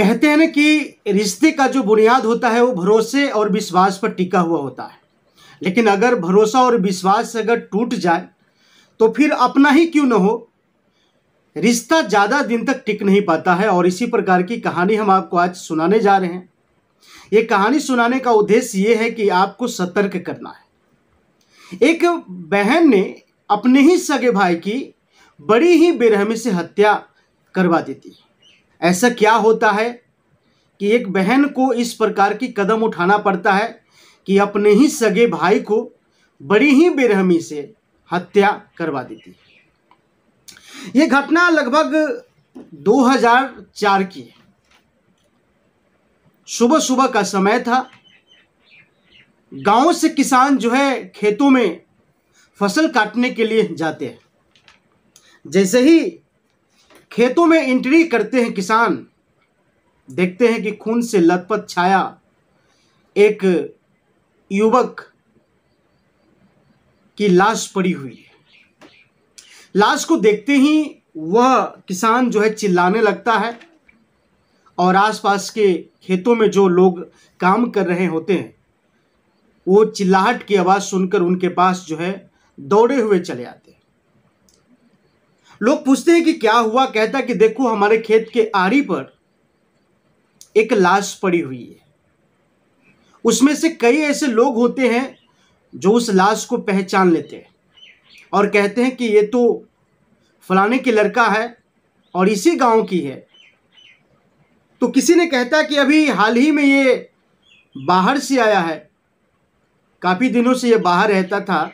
कहते हैं ना कि रिश्ते का जो बुनियाद होता है, वो भरोसे और विश्वास पर टिका हुआ होता है। लेकिन अगर भरोसा और विश्वास अगर टूट जाए तो फिर अपना ही क्यों न हो? रिश्ता ज़्यादा दिन तक टिक नहीं पाता है और इसी प्रकार की कहानी हम आपको आज सुनाने जा रहे हैं। ये कहानी सुनाने का उद्देश्य ये है कि आपको सतर्क करना है। एक बहन ने अपने ही सगे भाई की बड़ी ही बेरहमी से हत्या करवा देती है ऐसा क्या होता है कि एक बहन को इस प्रकार की कदम उठाना पड़ता है कि अपने ही सगे भाई को बड़ी ही बेरहमी से हत्या करवा देती है। ये घटना लगभग 2004 की है। सुबह सुबह का समय था। गाँव से किसान जो है खेतों में फ़सल काटने के लिए जाते हैं। जैसे ही खेतों में एंट्री करते हैं किसान। देखते हैं कि खून से लथपथ छाया। एक युवक की लाश पड़ी हुई है। लाश को देखते ही वह किसान जो है चिल्लाने लगता है और आसपास के खेतों में जो लोग काम कर रहे होते हैं, वो चिल्लाहट की आवाज़ सुनकर उनके पास जो है दौड़े हुए चले आते हैं। लोग पूछते हैं कि क्या हुआ? कहता कि देखो, हमारे खेत के आड़ी पर एक लाश पड़ी हुई है। उसमें से कई ऐसे लोग होते हैं जो उस लाश को पहचान लेते हैं और कहते हैं कि ये तो फलाने की लड़का है और इसी गाँव की है। तो किसी ने कहता कि अभी हाल ही में ये बाहर से आया है। काफ़ी दिनों से ये बाहर रहता था।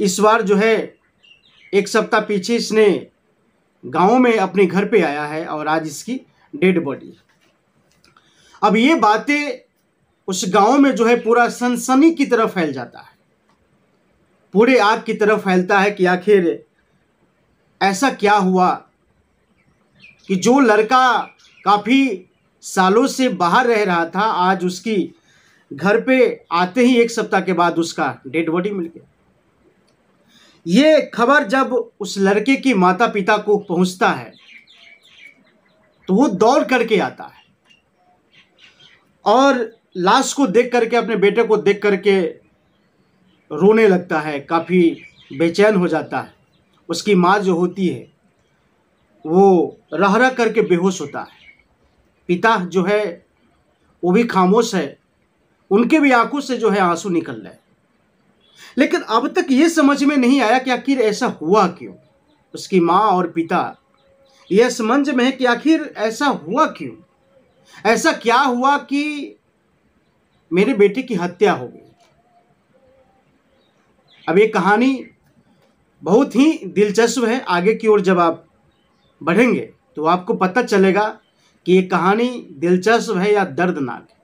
इस बार जो है एक सप्ताह पीछे इसने गाँव में अपने घर पे आया है और आज इसकी डेड बॉडी अब ये बातें उस गाँव में जो है पूरा सनसनी की तरफ़ फैल जाता है। पूरे आग की तरफ़ फैलता है कि आखिर ऐसा क्या हुआ कि जो लड़का काफ़ी सालों से बाहर रह रहा था, आज उसकी घर पे आते ही एक सप्ताह के बाद उसका डेड बॉडी मिल गया। ये खबर जब उस लड़के की माता पिता को पहुँचता है तो वो दौड़ करके आता है। और लाश को देख करके, अपने बेटे को देख करके रोने लगता है, काफ़ी बेचैन हो जाता है। उसकी माँ जो होती है, वो रह रह करके बेहोश होता है। पिता जो है, वो भी खामोश है। उनके भी आँखों से जो है आँसू निकल रहे लेकिन अब तक ये समझ में नहीं आया कि आखिर ऐसा हुआ क्यों? उसकी माँ और पिता, यह समझ में है कि आखिर ऐसा हुआ क्यों? ऐसा क्या हुआ कि मेरे बेटे की हत्या हो गई? अब ये कहानी बहुत ही दिलचस्प है। आगे की ओर जब आप बढ़ेंगे तो आपको पता चलेगा कि ये कहानी दिलचस्प है या दर्दनाक है।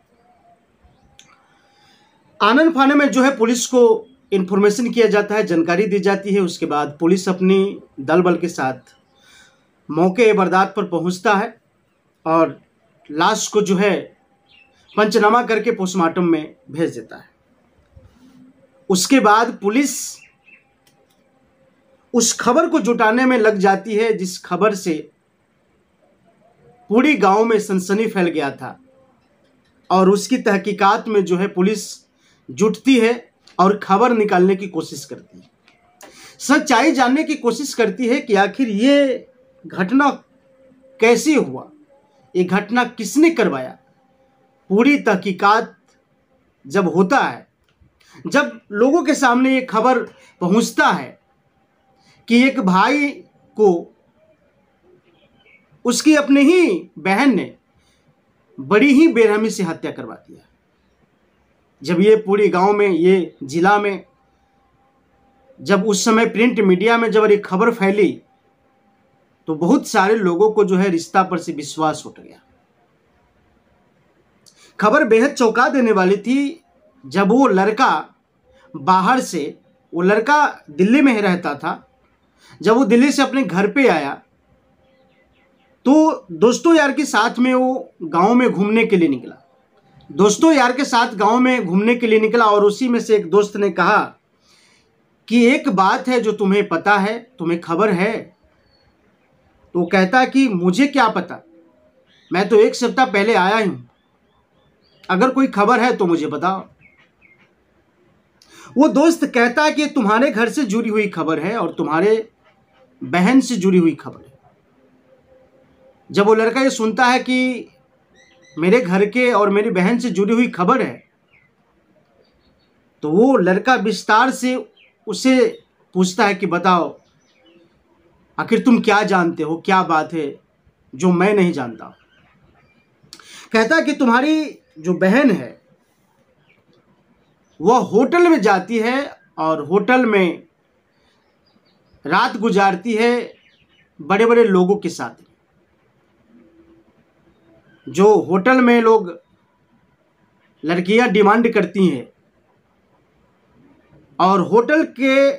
आनंद फाने में जो है पुलिस को इन्फॉर्मेशन किया जाता है, जानकारी दी जाती है, उसके बाद पुलिस अपनी दल बल के साथ मौके बर्दात पर पहुँचता है और लाश को जो है पंचनामा करके पोस्टमार्टम में भेज देता है। उसके बाद पुलिस उस खबर को जुटाने में लग जाती है, जिस खबर से पूरी गाँव में सनसनी फैल गया था और उसकी तहकीकात में जो है पुलिस जुटती है। और खबर निकालने की कोशिश करती है। सच्चाई जानने की कोशिश करती है कि आखिर ये घटना कैसे हुआ? ये घटना किसने करवाया? पूरी तहकीकात जब होता है, जब लोगों के सामने ये खबर पहुँचता है कि एक भाई को उसकी अपने ही बहन ने बड़ी ही बेरहमी से हत्या करवा दिया। जब ये पूरी गाँव में, ये जिला में, जब उस समय प्रिंट मीडिया में जब ये खबर फैली तो बहुत सारे लोगों को जो है रिश्ता पर से विश्वास उठ गया। खबर बेहद चौंका देने वाली थी, जब वो लड़का बाहर से, वो लड़का दिल्ली में ही रहता था, जब वो दिल्ली से अपने घर पे आया तो दोस्तों यार के साथ में वो गाँव में घूमने के लिए निकला। दोस्तों यार के साथ गाँव में घूमने के लिए निकला और उसी में से एक दोस्त ने कहा कि एक बात है जो तुम्हें पता है, तुम्हें खबर है। तो कहता कि मुझे क्या पता? मैं तो एक सप्ताह पहले आया ही। अगर कोई खबर है तो मुझे बताओ। वो दोस्त कहता कि तुम्हारे घर से जुड़ी हुई खबर है और तुम्हारे बहन से जुड़ी हुई खबर है। जब वो लड़का ये सुनता है कि मेरे घर के और मेरी बहन से जुड़ी हुई खबर है। तो वो लड़का विस्तार से उसे पूछता है कि बताओ, आखिर तुम क्या जानते हो, क्या बात है, जो मैं नहीं जानता। कहता है कि तुम्हारी जो बहन है, वह होटल में जाती है और होटल में रात गुजारती है बड़े बड़े लोगों के साथ। जो होटल में लोग लड़कियाँ डिमांड करती हैं और होटल के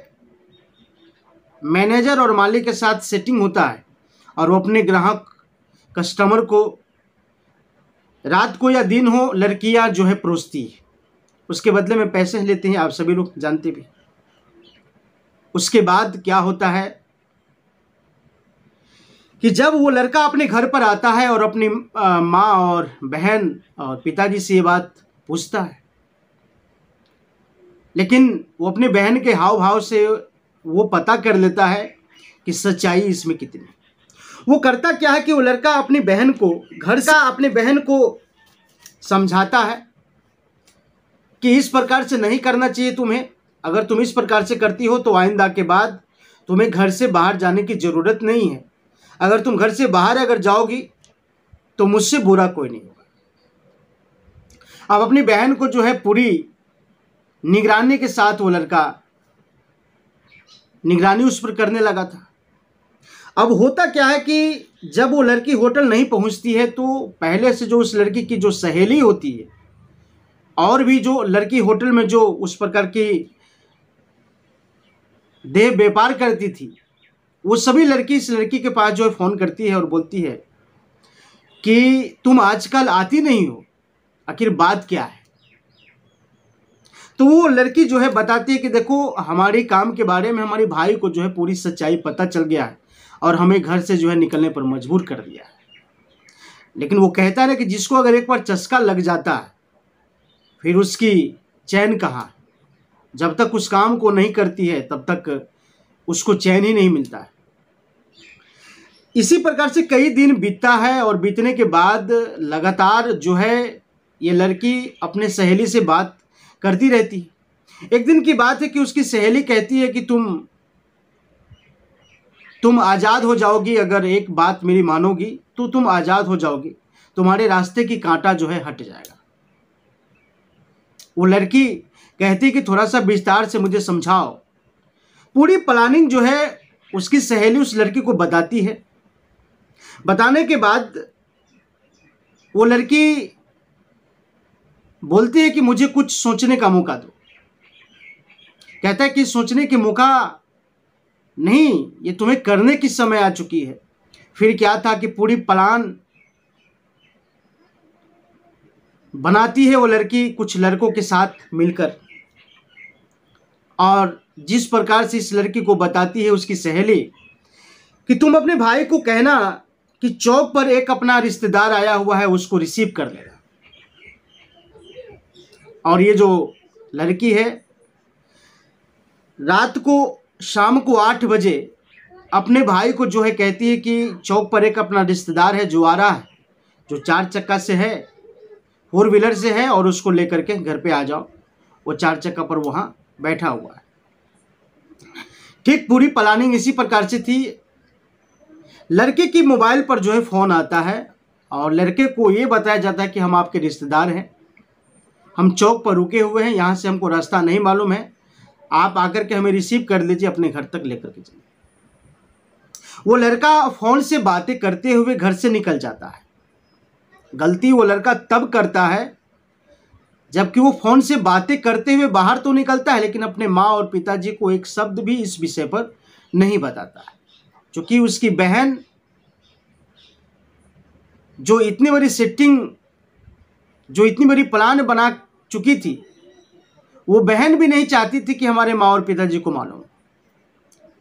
मैनेजर और मालिक के साथ सेटिंग होता है और वो अपने ग्राहक, कस्टमर को रात को या दिन हो लड़कियाँ जो है परोसती है। उसके बदले में पैसे लेते हैं, आप सभी लोग जानते भी उसके बाद क्या होता है? कि जब वो लड़का अपने घर पर आता है और अपनी माँ और बहन और पिताजी से ये बात पूछता है, लेकिन वो अपने बहन के हाव भाव से वो पता कर लेता है कि सच्चाई इसमें कितनी वो करता क्या है कि वो लड़का अपनी बहन को, घर का अपने बहन को समझाता है कि इस प्रकार से नहीं करना चाहिए तुम्हें। अगर तुम इस प्रकार से करती हो तो आइंदा के बाद तुम्हें घर से बाहर जाने की ज़रूरत नहीं है। अगर तुम घर से बाहर अगर जाओगी तो मुझसे बुरा कोई नहीं होगा। अब अपनी बहन को जो है पूरी निगरानी के साथ वो लड़का निगरानी उस पर करने लगा था। अब होता क्या है कि जब वो लड़की होटल नहीं पहुँचती है तो पहले से जो उस लड़की की जो सहेली होती है, और भी जो लड़की होटल में जो उस प्रकार की देह व्यापार करती थी वो सभी लड़की इस लड़की के पास जो है फ़ोन करती है और बोलती है कि तुम आजकल आती नहीं हो, आखिर बात क्या है? तो वो लड़की जो है बताती है कि देखो, हमारे काम के बारे में हमारे भाई को जो है पूरी सच्चाई पता चल गया है और हमें घर से जो है निकलने पर मजबूर कर दिया है। लेकिन वो कहता है कि जिसको अगर एक बार चस्का लग जाता है, फिर उसकी चैन कहाँ जब तक उस काम को नहीं करती है, तब तक उसको चैन ही नहीं मिलता है। इसी प्रकार से कई दिन बीतता है और बीतने के बाद लगातार जो है ये लड़की अपने सहेली से बात करती रहती एक दिन की बात है कि उसकी सहेली कहती है कि तुम तुम आज़ाद हो जाओगी, अगर एक बात मेरी मानोगी तो तुम आज़ाद हो जाओगी। तुम्हारे रास्ते की कांटा जो है हट जाएगा। वो लड़की कहती कि थोड़ा सा विस्तार से मुझे समझाओ। पूरी प्लानिंग जो है, उसकी सहेली उस लड़की को बताती है। बताने के बाद वो लड़की बोलती है कि मुझे कुछ सोचने का मौका दो। कहता है कि सोचने के मौका नहीं, ये तुम्हें करने की समय आ चुकी है। फिर क्या था कि पूरी प्लान बनाती है वो लड़की कुछ लड़कों के साथ मिलकर। और जिस प्रकार से इस लड़की को बताती है उसकी सहेली, कि तुम अपने भाई को कहना कि चौक पर एक अपना रिश्तेदार आया हुआ है, उसको रिसीव कर लेना। और ये जो लड़की है, रात को, शाम को आठ बजे, अपने भाई को जो है कहती है कि चौक पर एक अपना रिश्तेदार है, जो आ रहा है, जो चार चक्का से है फोर व्हीलर से है, और उसको लेकर के घर पे आ जाओ। वो चार चक्का पर वहाँ बैठा हुआ है। ठीक, पूरी प्लानिंग इसी प्रकार से थी। लड़के की मोबाइल पर जो है फ़ोन आता है और लड़के को ये बताया जाता है कि हम आपके रिश्तेदार हैं। हम चौक पर रुके हुए हैं, यहाँ से हमको रास्ता नहीं मालूम है। आप आकर के हमें रिसीव कर लीजिए, अपने घर तक लेकर के चलिए। वो लड़का फ़ोन से बातें करते हुए घर से निकल जाता है। गलती वो लड़का तब करता है जबकि वो फ़ोन से बातें करते हुए बाहर तो निकलता है, लेकिन अपने माँ और पिताजी को एक शब्द भी इस विषय पर नहीं बताता है। क्योंकि उसकी बहन, जो इतनी बड़ी सेटिंग जो इतनी बड़ी प्लान बना चुकी थी, वो बहन भी नहीं चाहती थी कि हमारे माँ और पिताजी को मालूम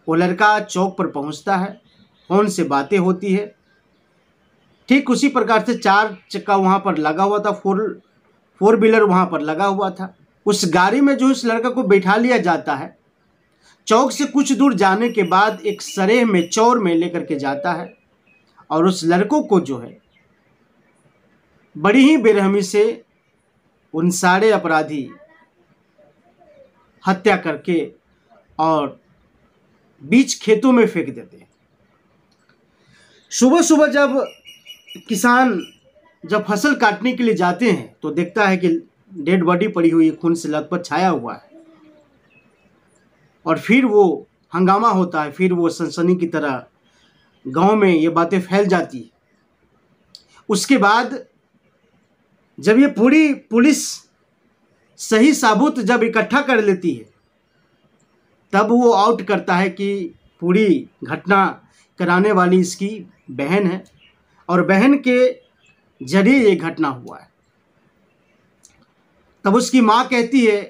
वो लड़का चौक पर पहुँचता है, फ़ोन से बातें होती है। ठीक उसी प्रकार से चार चक्का वहाँ पर लगा हुआ था, फोर फोर व्हीलर वहाँ पर लगा हुआ था। उस गाड़ी में जो उस लड़का को बैठा लिया जाता है, चौक से कुछ दूर जाने के बाद एक सरेह में, चौर में लेकर के जाता है और उस लड़कों को जो है, बड़ी ही बेरहमी से उन सारे अपराधी हत्या करके और बीच खेतों में फेंक देते हैं। सुबह सुबह जब किसान जब फ़सल काटने के लिए जाते हैं तो देखता है कि डेड बॉडी पड़ी हुई खून से लथपथ छाया हुआ है। और फिर वो हंगामा होता है, फिर वो सनसनी की तरह गाँव में ये बातें फैल जाती है। उसके बाद जब ये पूरी पुलिस सही साबुत जब इकट्ठा कर लेती है, तब वो आउट करता है कि पूरी घटना कराने वाली इसकी बहन है। और बहन के ज़रिए ये घटना हुआ है। तब उसकी माँ कहती है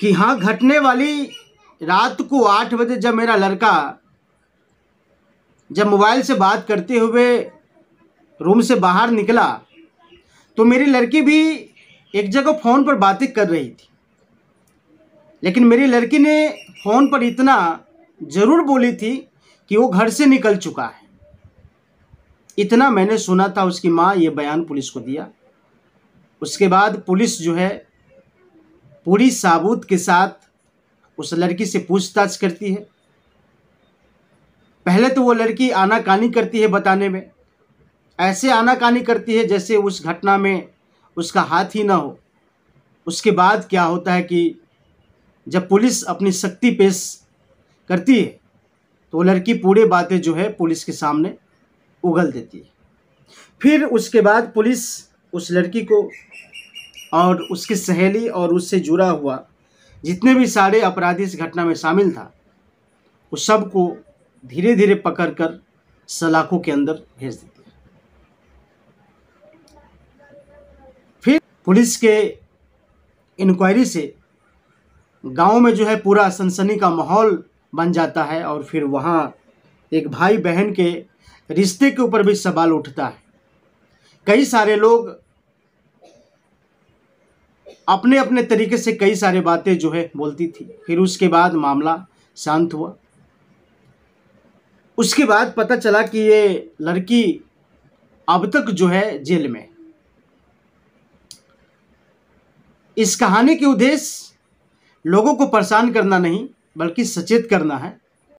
कि हाँ घटने वाली रात को आठ बजे जब मेरा लड़का जब मोबाइल से बात करते हुए रूम से बाहर निकला तो मेरी लड़की भी एक जगह फ़ोन पर बातें कर रही थी। लेकिन मेरी लड़की ने फ़ोन पर इतना ज़रूर बोली थी कि वो घर से निकल चुका है। इतना मैंने सुना था, उसकी माँ ये बयान पुलिस को दिया। उसके बाद पुलिस जो है, पूरी साबूत के साथ उस लड़की से पूछताछ करती है। पहले तो वो लड़की आनाकानी करती है बताने में। ऐसे आनाकानी करती है जैसे उस घटना में उसका हाथ ही ना हो। उसके बाद क्या होता है कि जब पुलिस अपनी शक्ति पेश करती है तो वो लड़की पूरे बातें जो है पुलिस के सामने उगल देती है। फिर उसके बाद पुलिस उस लड़की को और उसकी सहेली और उससे जुड़ा हुआ जितने भी सारे अपराधी इस घटना में शामिल था, उस सबको धीरे धीरे पकड़कर सलाखों के अंदर भेज देती है। फिर पुलिस के इंक्वायरी से गाँव में जो है पूरा सनसनी का माहौल बन जाता है और फिर वहाँ एक भाई बहन के रिश्ते के ऊपर भी सवाल उठता है। कई सारे लोग अपने अपने तरीके से कई सारे बातें जो है बोलती थी। फिर उसके बाद मामला शांत हुआ। उसके बाद पता चला कि ये लड़की अब तक जो है जेल में इस कहानी के उद्देश्य लोगों को परेशान करना नहीं, बल्कि सचेत करना है।